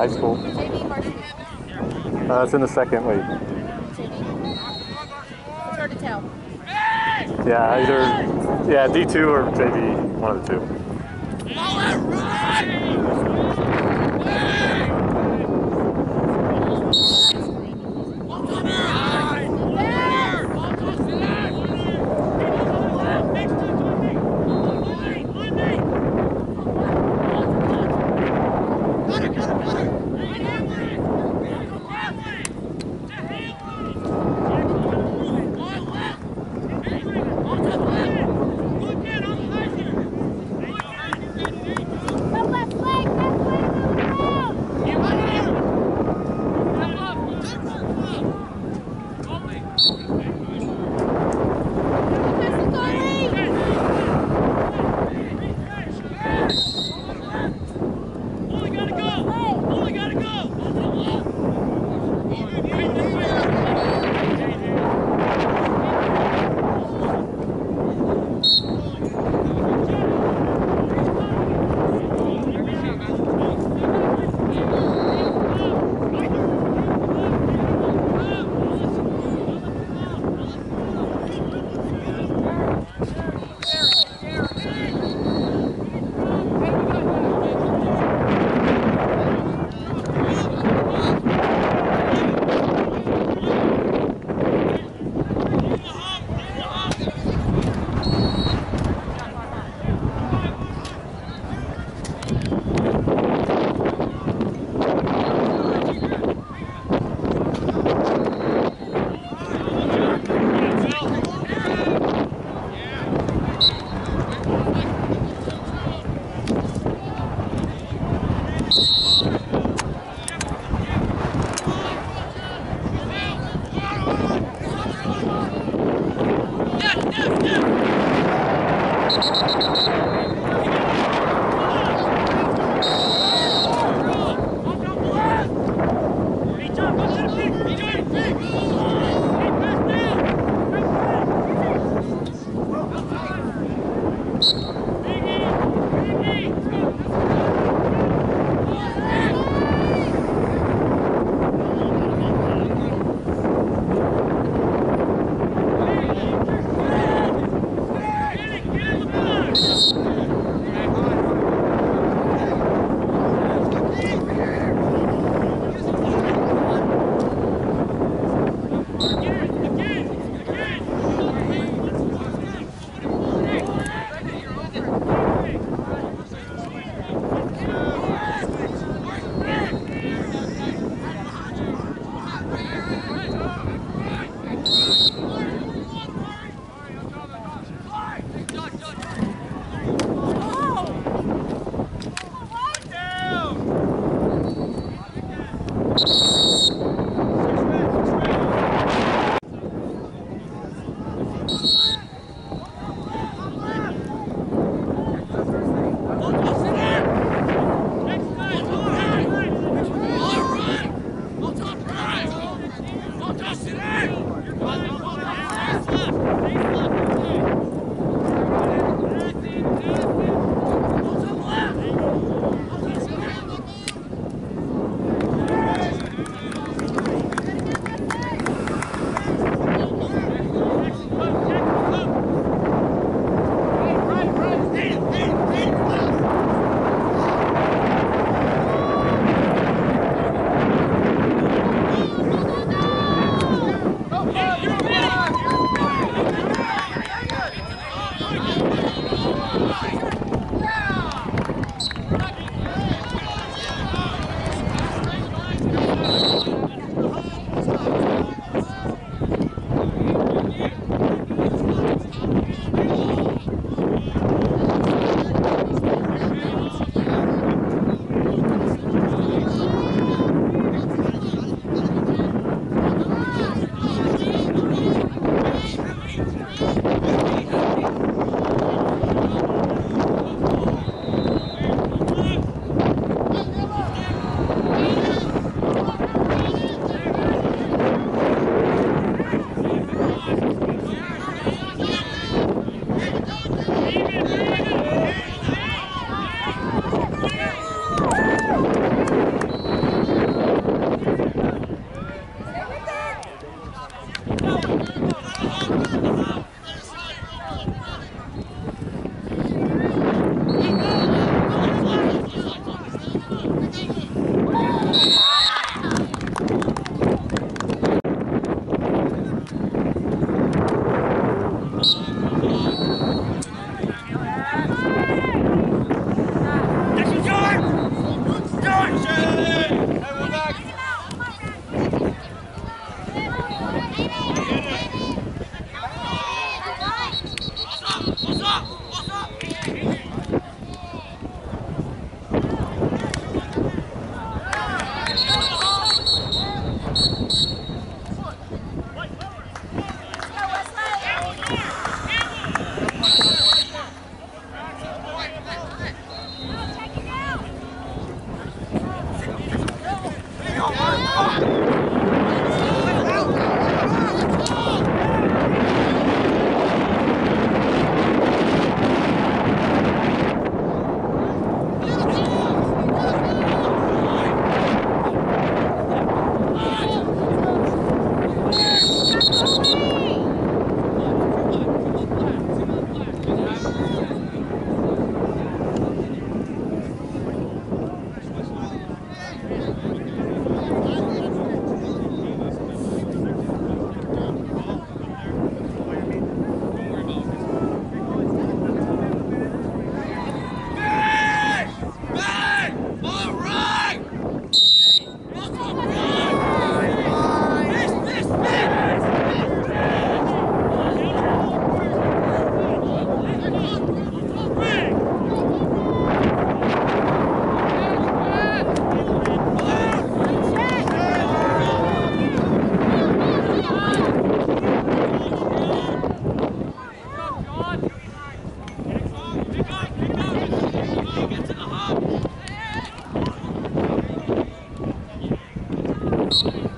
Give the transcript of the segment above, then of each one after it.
high school. Uh, it's in the second week. It's hard to tell. Yeah, either yeah D2 or JV, one of the two. Body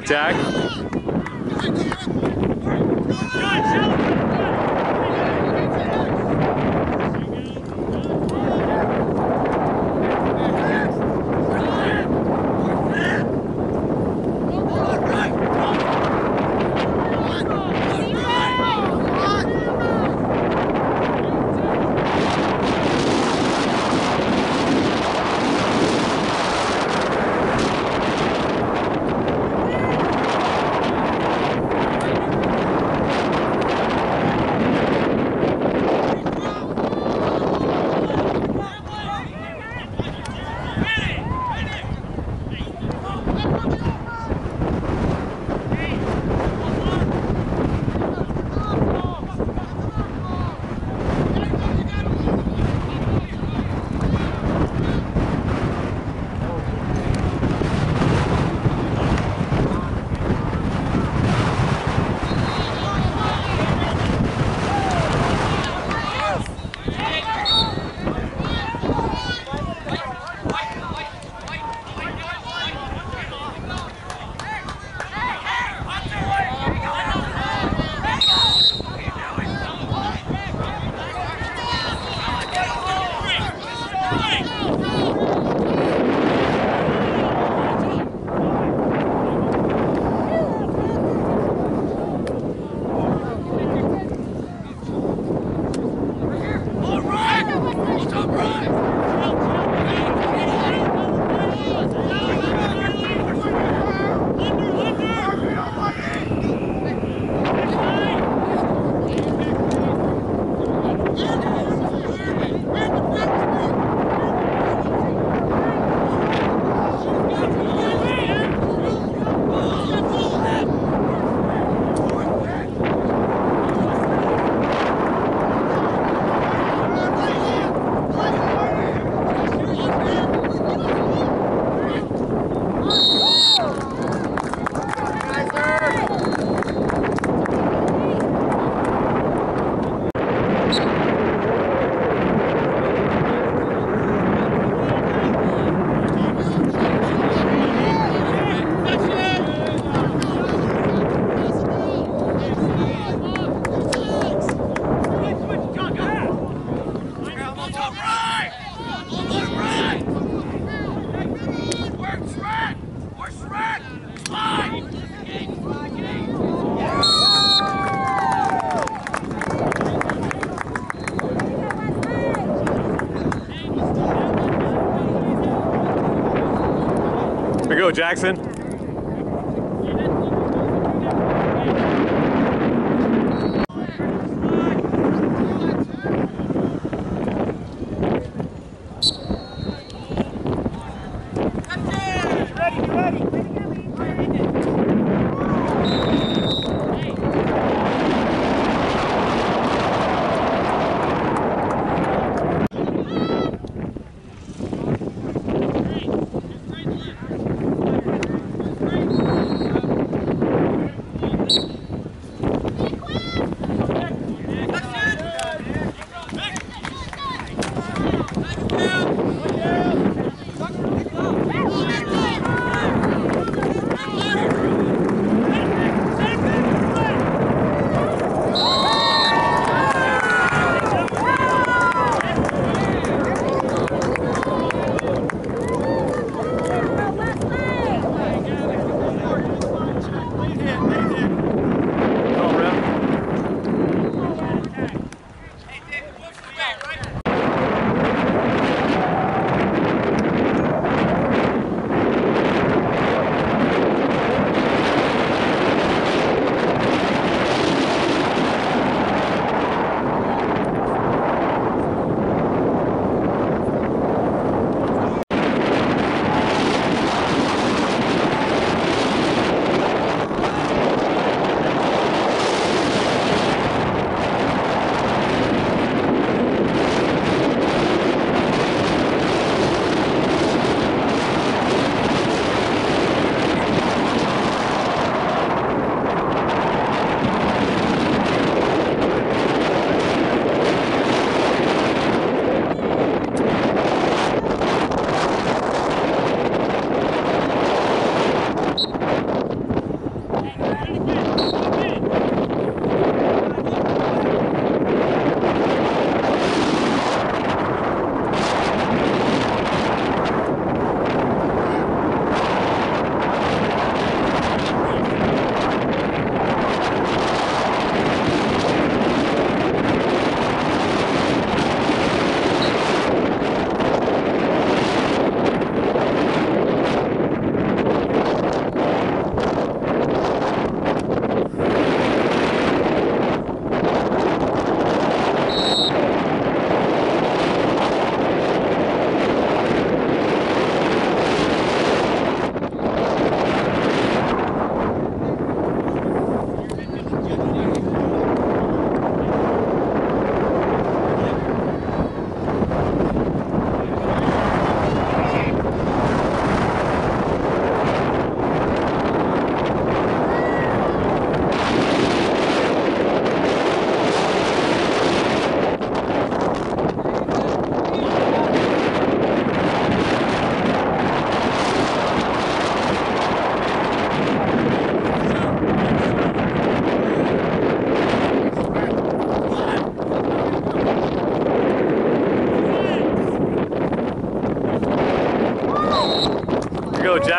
job, Jack. Jackson.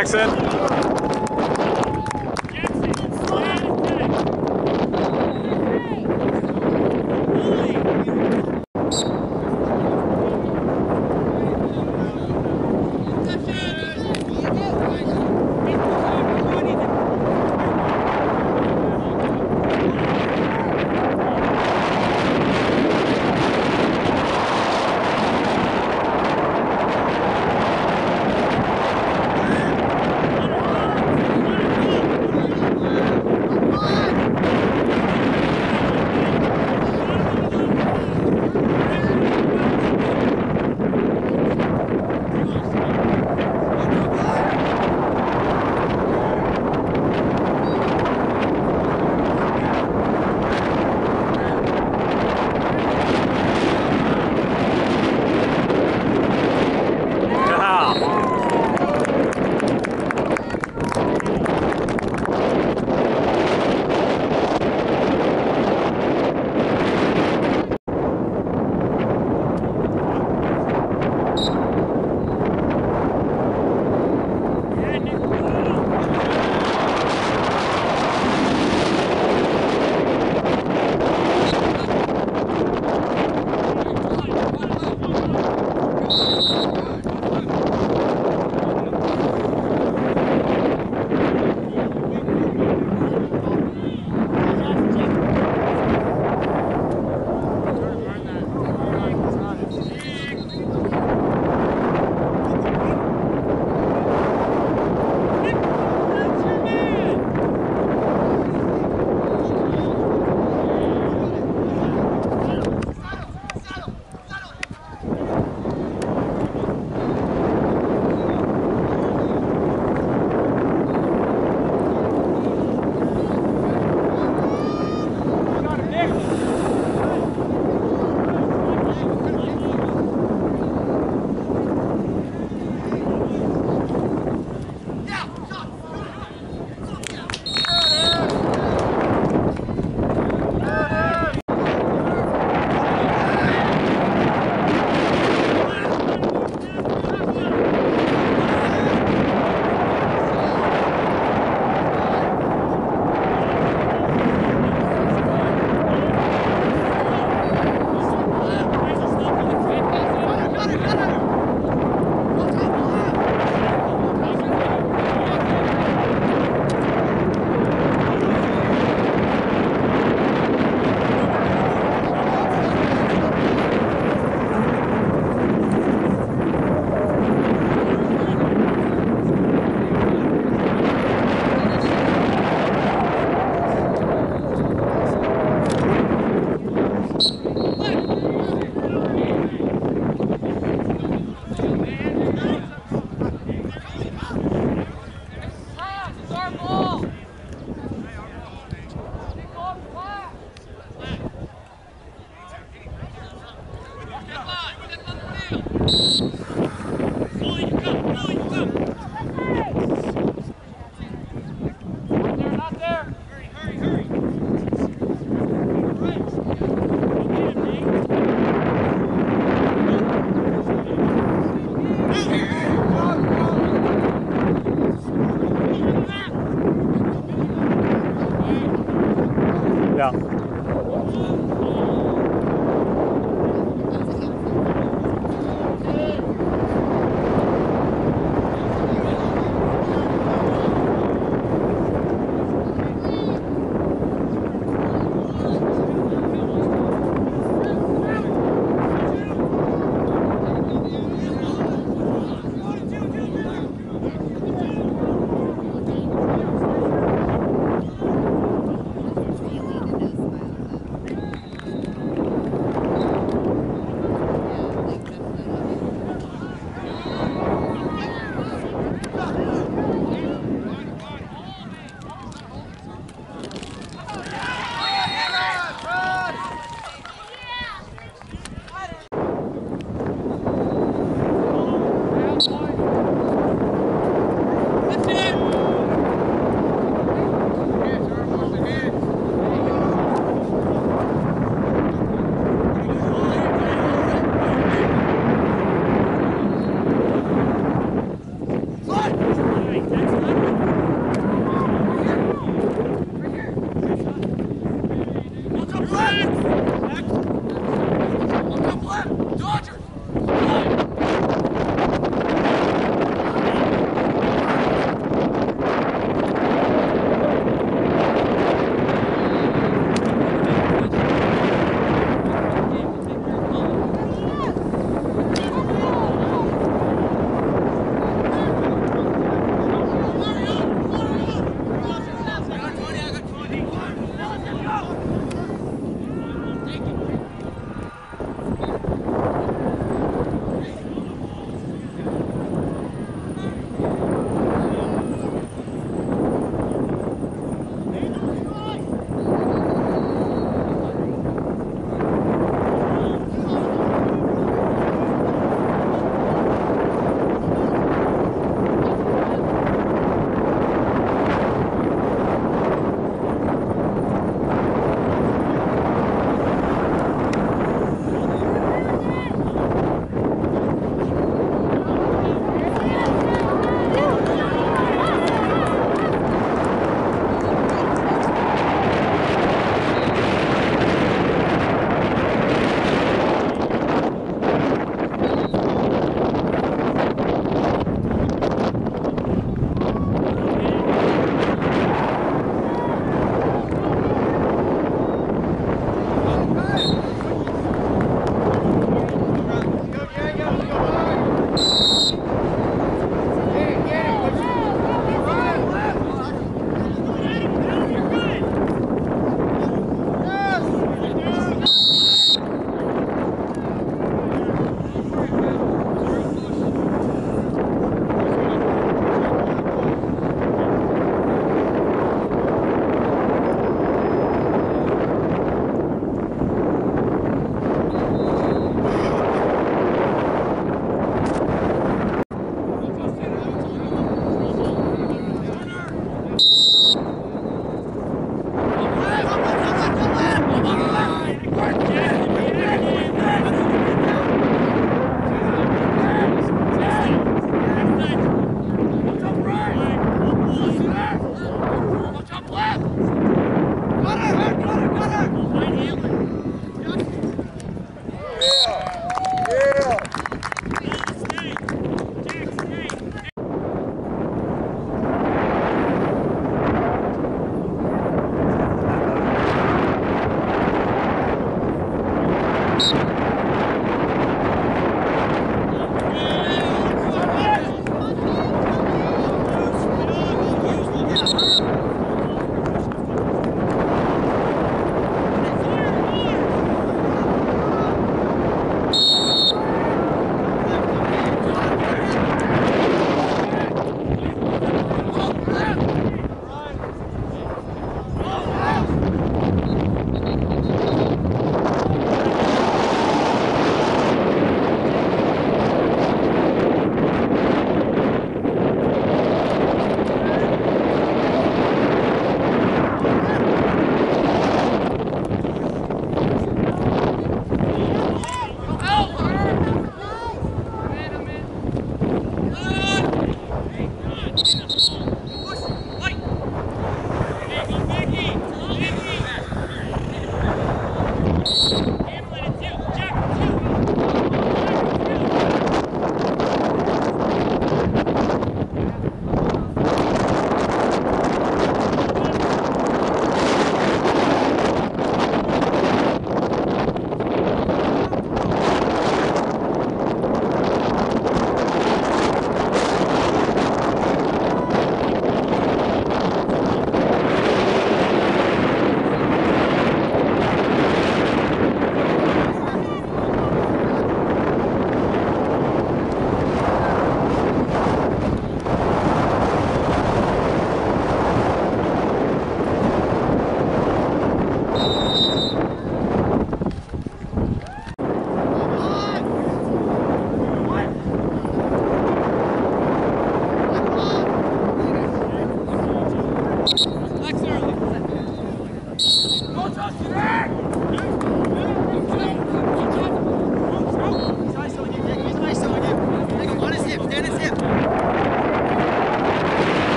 You